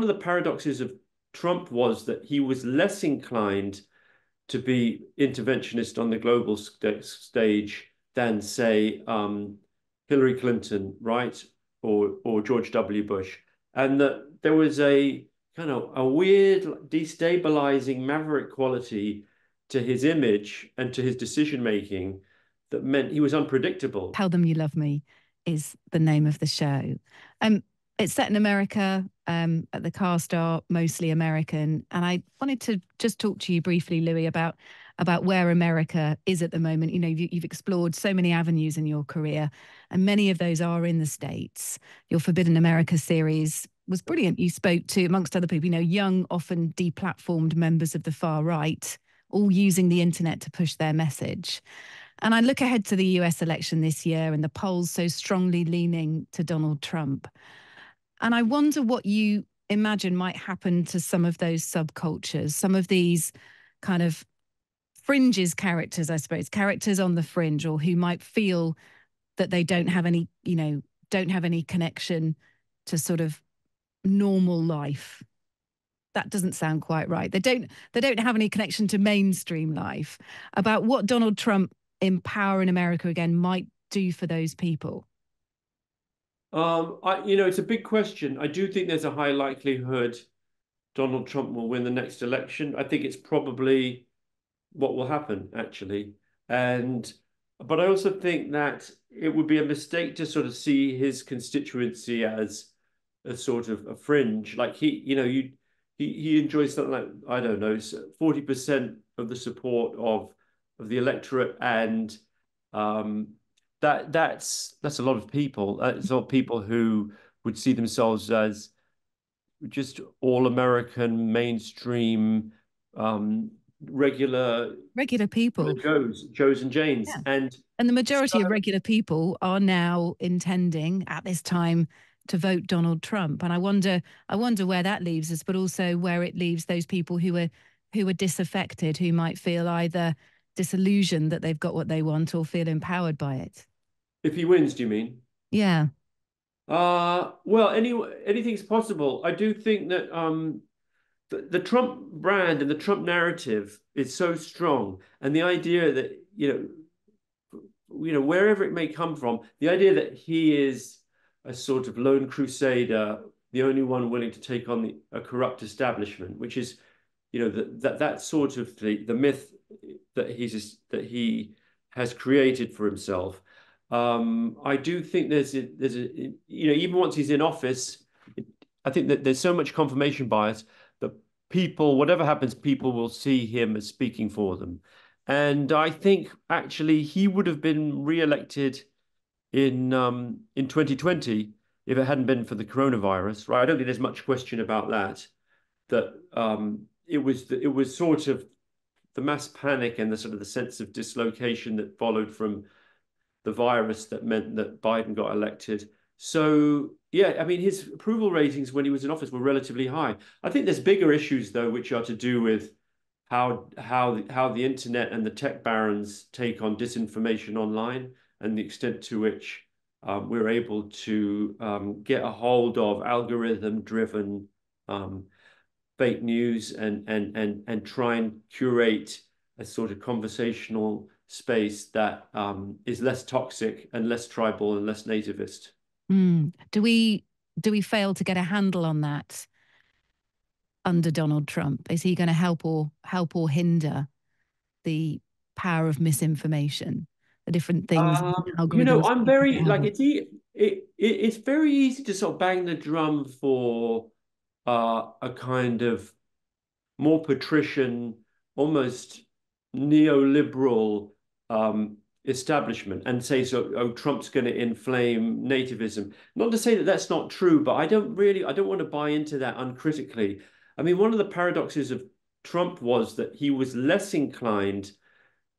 one of the paradoxes of Trump was that he was less inclined to be interventionist on the global st stage than, say, um, Hillary Clinton, right, or or George W. Bush, and that there was a kind of a weird, destabilizing maverick quality to his image and to his decision making that meant he was unpredictable. Tell them you love me is the name of the show. Um, it's set in America. Um, the cast are mostly American, and I wanted to just talk to you briefly, Louis, about about where America is at the moment. You know, you, have explored so many avenues in your career, and many of those are in the states. Your Forbidden America series was brilliant. You spoke to, amongst other people, you know, young, often deplatformed members of the far right, all using the internet to push their message. And I look ahead to the US election this year and the polls so strongly leaning to Donald Trump. And I wonder what you imagine might happen to some of those subcultures, some of these kind of fringes characters, I suppose, characters on the fringe or who might feel that they don't have any, you know, don't have any connection to sort of normal life. That doesn't sound quite right. They don't they don't have any connection to mainstream life about what Donald Trump in power in America again might do for those people. Um, I, you know, it's a big question. I do think there's a high likelihood Donald Trump will win the next election. I think it's probably what will happen actually, and but I also think that it would be a mistake to sort of see his constituency as a sort of a fringe. Like he, you know, you he he enjoys something like I don't know, forty percent of the support of of the electorate, and um, that that's that's a lot of people. That's a lot of people who would see themselves as just all American mainstream um, regular regular people joes joes and janes yeah. and and the majority so, of regular people are now intending at this time to vote donald trump and i wonder i wonder where that leaves us but also where it leaves those people who are who are disaffected who might feel either disillusioned that they've got what they want or feel empowered by it if he wins, do you mean? Yeah. Uh well, any anything's possible. I do think that um the, the Trump brand and the Trump narrative is so strong, and the idea that you know, you know, wherever it may come from, the idea that he is a sort of lone crusader, the only one willing to take on the, a corrupt establishment, which is, you know, that that that sort of the the myth that he's that he has created for himself um, I do think there's a, there's a you know even once he's in office, I think that there's so much confirmation bias that people, whatever happens, people will see him as speaking for them, and I think actually he would have been re-elected in um, in 2020 if it hadn't been for the coronavirus, right? I don't think there's much question about that. That um, it was it was sort of the mass panic and the sort of the sense of dislocation that followed from the virus that meant that Biden got elected. So yeah, I mean his approval ratings when he was in office were relatively high. I think there's bigger issues though, which are to do with how how how the internet and the tech barons take on disinformation online and the extent to which um, we're able to um, get a hold of algorithm-driven um, fake news and and and and try and curate a sort of conversational space that um, is less toxic and less tribal and less nativist. Mm. Do we do we fail to get a handle on that under Donald Trump? Is he going to help or help or hinder the power of misinformation? The different things. Um, you know, I'm very like it's it, it it's very easy to sort of bang the drum for uh, a kind of more patrician, almost neoliberal um, establishment and say so oh trump's going to inflame nativism. Not to say that that's not true but i don't really i don't want to buy into that uncritically. I mean one of the paradoxes of trump was that he was less inclined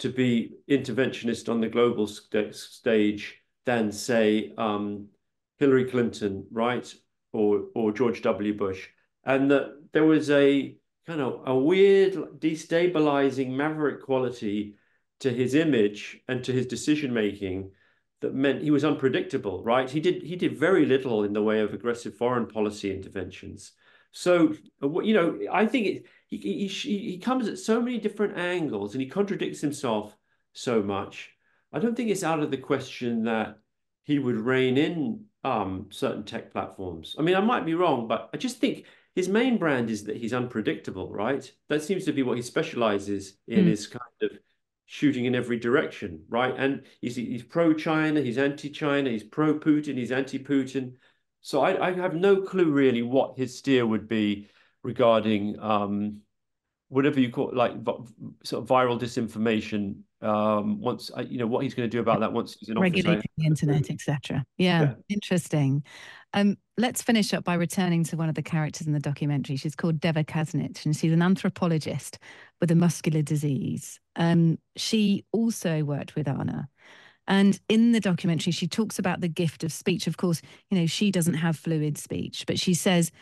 to be interventionist on the global st stage than say um, hillary clinton right or or george w. Bush. And that there was a kind of a weird destabilizing maverick quality to his image and to his decision making that meant he was unpredictable, right? He did he did very little in the way of aggressive foreign policy interventions. So you know, I think it, he, he he comes at so many different angles and he contradicts himself so much. I don't think it's out of the question that he would rein in um, certain tech platforms. I mean, I might be wrong, but I just think his main brand is that he's unpredictable, right? That seems to be what he specializes in mm. is kind of shooting in every direction, right? And he's he's pro China, he's anti China, he's pro Putin, he's anti Putin. So I, I have no clue really what his steer would be regarding um, whatever you call it, like sort of viral disinformation. Um, once you know what he's going to do about that once he's in office. Regulating the internet, etc. Yeah, yeah, interesting. Um, let's finish up by returning to one of the characters in the documentary. She's called Devva Kasnitz, and she's an anthropologist with a muscular disease. Um, she also worked with Anna. And in the documentary, she talks about the gift of speech. Of course, you know, she doesn't have fluid speech, but she says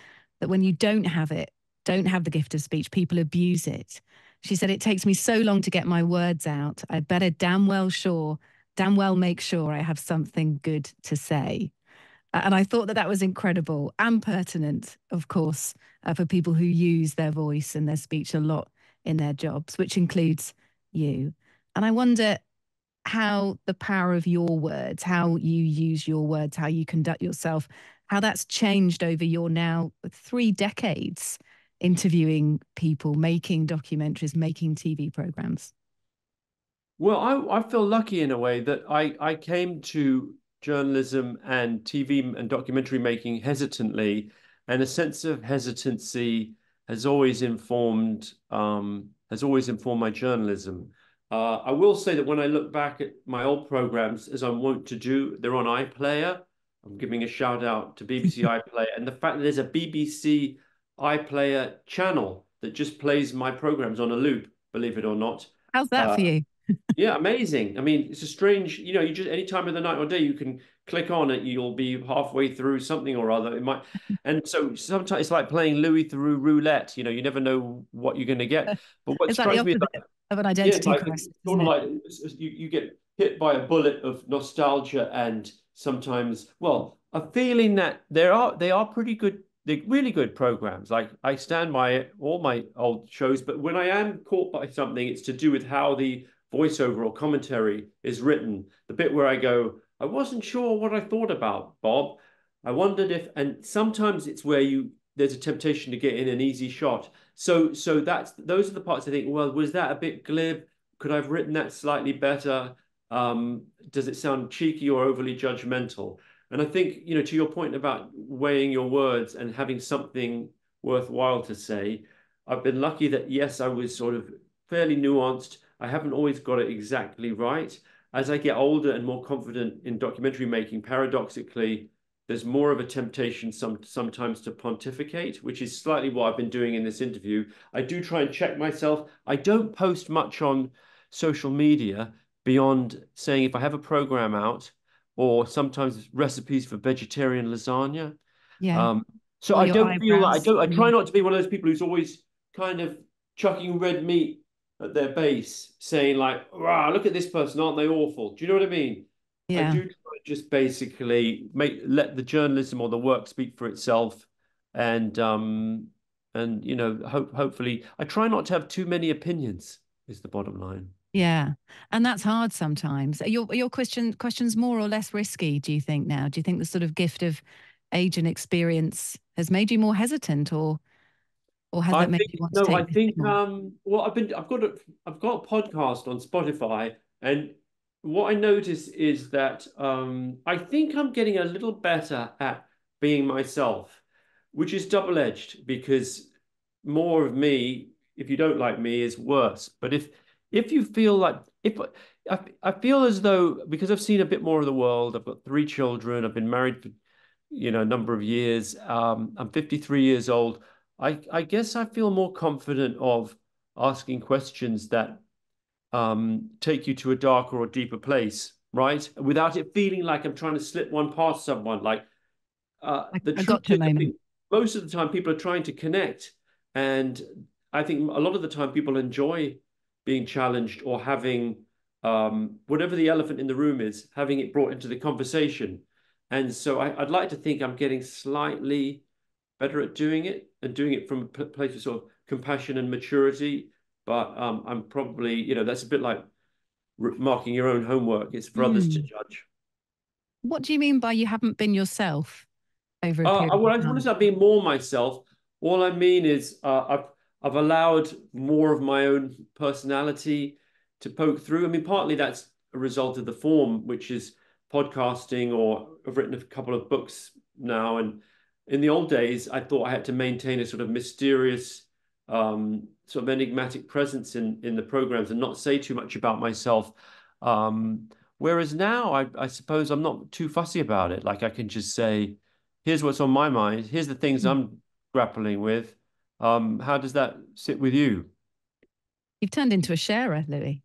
that when you don't have it, don't have the gift of speech, people abuse it. She said, It takes me so long to get my words out. I better damn well sure, damn well make sure I have something good to say. And I thought that that was incredible and pertinent, of course, uh, for people who use their voice and their speech a lot in their jobs, which includes you. And I wonder how the power of your words, how you use your words, how you conduct yourself, how that's changed over your now three decades interviewing people, making documentaries, making TV programs? Well, I, I feel lucky in a way that I, I came to journalism and TV and documentary making hesitantly, and a sense of hesitancy has always informed um, has always informed my journalism. Uh, I will say that when I look back at my old programs, as I'm wont to do, they're on iPlayer. I'm giving a shout out to BBC iPlayer, and the fact that there's a BBC iPlayer channel that just plays my programs on a loop, believe it or not. How's that uh, for you? yeah, amazing. I mean, it's a strange, you know, you just any time of the night or day you can click on it, you'll be halfway through something or other. It might, and so sometimes it's like playing Louis Theroux roulette. You know, you never know what you're going to get. But what strikes like me like, of an identity yeah, like, crisis, sort of like you, you get hit by a bullet of nostalgia and sometimes, well, a feeling that there are they are pretty good they're really good programs. Like I stand by all my old shows, but when I am caught by something, it's to do with how the voiceover or commentary is written. The bit where I go, I wasn't sure what I thought about Bob. I wondered if, and sometimes it's where you there's a temptation to get in an easy shot. So so that's those are the parts I think. Well, was that a bit glib? Could I have written that slightly better? Um, does it sound cheeky or overly judgmental? And I think, you know, to your point about weighing your words and having something worthwhile to say, I've been lucky that, yes, I was sort of fairly nuanced. I haven't always got it exactly right. As I get older and more confident in documentary making, paradoxically, there's more of a temptation some, sometimes to pontificate, which is slightly what I've been doing in this interview. I do try and check myself. I don't post much on social media beyond saying if I have a program out, or sometimes recipes for vegetarian lasagna. Yeah. Um, so or I don't feel like I don't. I try not to be one of those people who's always kind of chucking red meat at their base, saying like, "Wow, look at this person, aren't they awful?" Do you know what I mean? Yeah. I do just basically make let the journalism or the work speak for itself, and um, and you know, hope hopefully, I try not to have too many opinions. Is the bottom line. Yeah, and that's hard sometimes. Are your your question questions more or less risky? Do you think now? Do you think the sort of gift of age and experience has made you more hesitant, or or has I that made think, you want no, to? No, I think um, well, I've been I've got a I've got a podcast on Spotify, and what I notice is that um, I think I'm getting a little better at being myself, which is double edged because more of me, if you don't like me, is worse. But if if you feel like if I, I feel as though because I've seen a bit more of the world, I've got three children, I've been married for you know a number of years. Um, I'm 53 years old. I I guess I feel more confident of asking questions that um, take you to a darker or deeper place, right? Without it feeling like I'm trying to slip one past someone. Like uh, the I truth is, most of the time people are trying to connect, and I think a lot of the time people enjoy being challenged or having um, whatever the elephant in the room is, having it brought into the conversation. And so I, would like to think I'm getting slightly better at doing it and doing it from a place of sort of compassion and maturity. But um, I'm probably, you know, that's a bit like marking your own homework. It's for mm. others to hmm. judge. What do you mean by you haven't been yourself over a uh, period? well, I want to I've been more myself. All I mean is uh, I've I've allowed more of my own personality to poke through. I mean, partly that's a result of the form, which is podcasting, or I've written a couple of books now. And in the old days, I thought I had to maintain a sort of mysterious, um, sort of enigmatic presence in in the programs and not say too much about myself. Um, whereas now, I, I suppose I'm not too fussy about it. Like I can just say, "Here's what's on my mind. Here's the things mm. I'm grappling with." Um, how does that sit with you? You've turned into a sharer, Louis.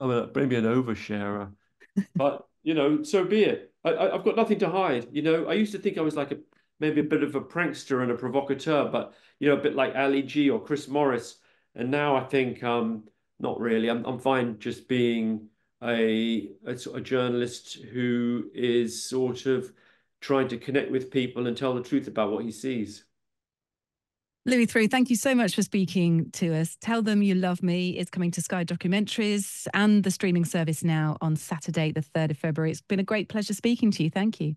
I'm a, maybe an oversharer, but you know, so be it. I, have got nothing to hide. You know, I used to think I was like a maybe a bit of a prankster and a provocateur, but you know, a bit like Ali G or Chris Morris. And now I think um, not really. I'm I'm fine just being a, a, a journalist who is sort of trying to connect with people and tell the truth about what he sees. Louis Theroux, thank you so much for speaking to us. Tell them you love me It's coming to Sky Documentaries and the streaming service now on Saturday, the 3rd of February. It's been a great pleasure speaking to you. Thank you.